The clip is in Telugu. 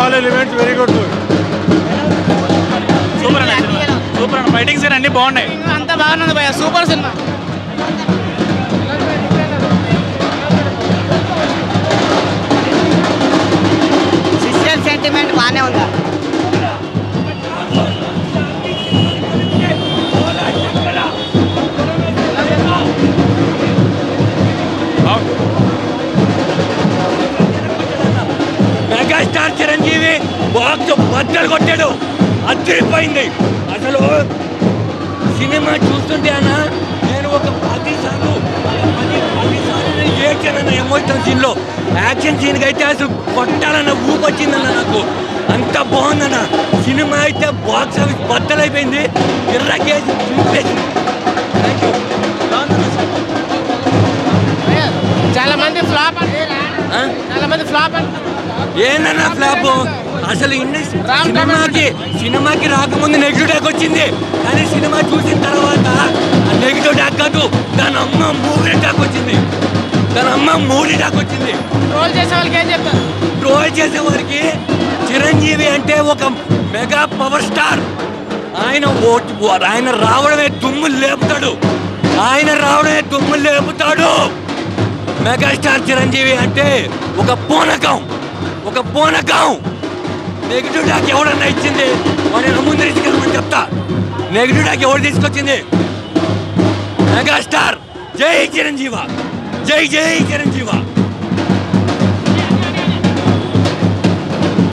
All elements very good super super fighting scene అన్ని బాగున్నాయి. అంత బాగున్నది భయ సూపర్ సినిమా. బాక్స్ బద్దలు కొట్టాడు. అద్దరిపోయింది అసలు సినిమా చూస్తుంటే అన్న నేను ఒక పది సార్లు పది పది సార్లు ఏడ్చానన్న ఎమోషనల్ సీన్లో యాక్షన్ సీన్కి అయితే అసలు కొట్టాలన్న ఊపు వచ్చిందన్న నాకు. అంత బాగుందన్న. సినిమా అయితే బాక్స్ ఆఫీస్ బద్దలైపోయింది. ఎర్రకేసి చూపేసింది మంది ఫ్లాప్ అసలు ఇండస్ట్రీ సినిమాకి సినిమాకి రాకముందు నెగిటివ్ టాక్ వచ్చింది. కానీ సినిమా చూసిన తర్వాత నెగిటివ్ టాక్ కాదు దాని అమ్మ మూవీ టాక్ వచ్చింది. దాని అమ్మ మూవీ టాక్ వచ్చింది. ట్రోల్ చేసే వాళ్ళకి ఏం చెప్తారు? ట్రోల్ చేసే వారికి చిరంజీవి అంటే ఒక మెగా పవర్ స్టార్ ఆయన ఆయన రావడమే దుమ్ము లేపుతాడు. ఆయన రావడమే దుమ్ము లేపుతాడు. మెగాస్టార్ చిరంజీవి అంటే ఒక పూనకం ఒక పూనకం నెగిటివ్ డాక్ ఎవడన్నా ఇచ్చింది వాడిని ముందు తీసుకెళ్ళమని చెప్తా. నెగిటివ్ డాక్ ఎవరు తీసుకొచ్చింది? మెగాస్టార్ జై చిరంజీవ. జై జై చిరంజీవ.